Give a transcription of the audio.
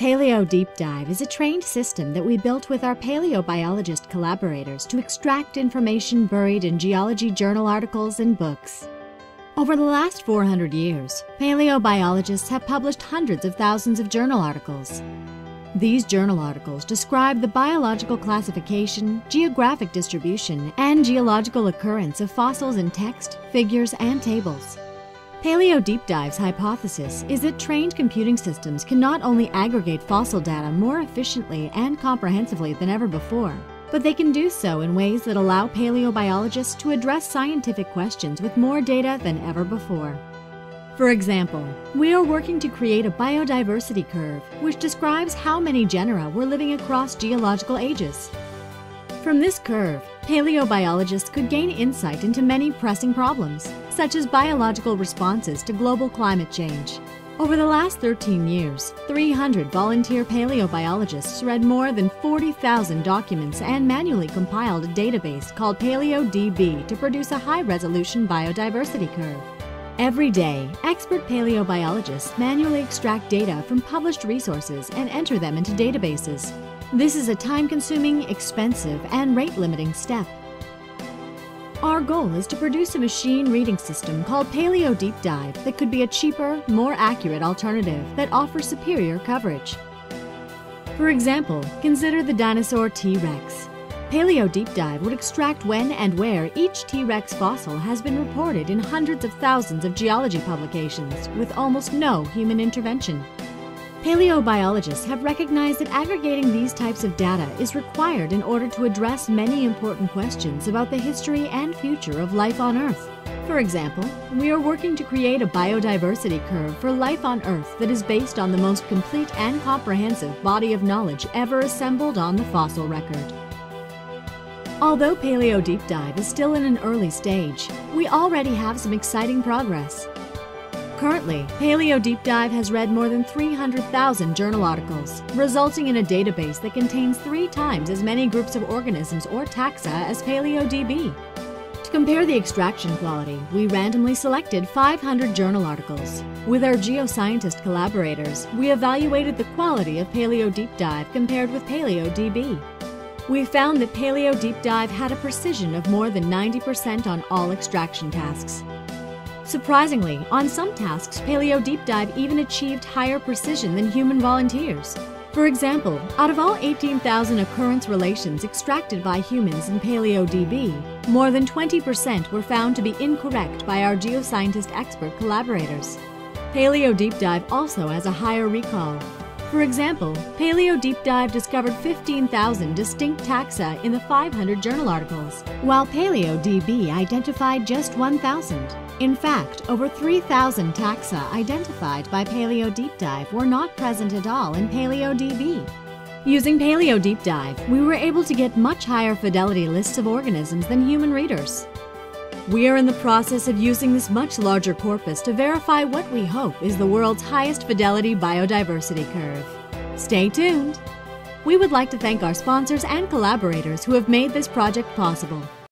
Paleo Deep Dive is a trained system that we built with our paleobiologist collaborators to extract information buried in geology journal articles and books. Over the last 400 years, paleobiologists have published hundreds of thousands of journal articles. These journal articles describe the biological classification, geographic distribution, and geological occurrence of fossils in text, figures, and tables. Paleo Deep Dive's hypothesis is that trained computing systems can not only aggregate fossil data more efficiently and comprehensively than ever before, but they can do so in ways that allow paleobiologists to address scientific questions with more data than ever before. For example, we are working to create a biodiversity curve which describes how many genera were living across geological ages. From this curve, paleobiologists could gain insight into many pressing problems, such as biological responses to global climate change. Over the last 13 years, 300 volunteer paleobiologists read more than 40,000 documents and manually compiled a database called PaleoDB to produce a high-resolution biodiversity curve. Every day, expert paleobiologists manually extract data from published resources and enter them into databases. This is a time-consuming, expensive, and rate-limiting step. Our goal is to produce a machine reading system called Paleo Deep Dive that could be a cheaper, more accurate alternative that offers superior coverage. For example, consider the dinosaur T-Rex. Paleo Deep Dive would extract when and where each T-Rex fossil has been reported in hundreds of thousands of geology publications with almost no human intervention. Paleobiologists have recognized that aggregating these types of data is required in order to address many important questions about the history and future of life on Earth. For example, we are working to create a biodiversity curve for life on Earth that is based on the most complete and comprehensive body of knowledge ever assembled on the fossil record. Although Paleo Deep Dive is still in an early stage, we already have some exciting progress. Currently, Paleo Deep Dive has read more than 300,000 journal articles, resulting in a database that contains three times as many groups of organisms or taxa as PaleoDB. To compare the extraction quality, we randomly selected 500 journal articles. With our geoscientist collaborators, we evaluated the quality of Paleo Deep Dive compared with PaleoDB. We found that Paleo Deep Dive had a precision of more than 90% on all extraction tasks, Surprisingly, on some tasks, Paleo Deep Dive even achieved higher precision than human volunteers. For example, out of all 18,000 occurrence relations extracted by humans in PaleoDB, more than 20% were found to be incorrect by our geoscientist expert collaborators. Paleo Deep Dive also has a higher recall. For example, Paleo Deep Dive discovered 15,000 distinct taxa in the 500 journal articles, while PaleoDB identified just 1,000. In fact, over 3,000 taxa identified by Paleo Deep Dive were not present at all in PaleoDB. Using Paleo Deep Dive, we were able to get much higher fidelity lists of organisms than human readers. We are in the process of using this much larger corpus to verify what we hope is the world's highest fidelity biodiversity curve. Stay tuned! We would like to thank our sponsors and collaborators who have made this project possible.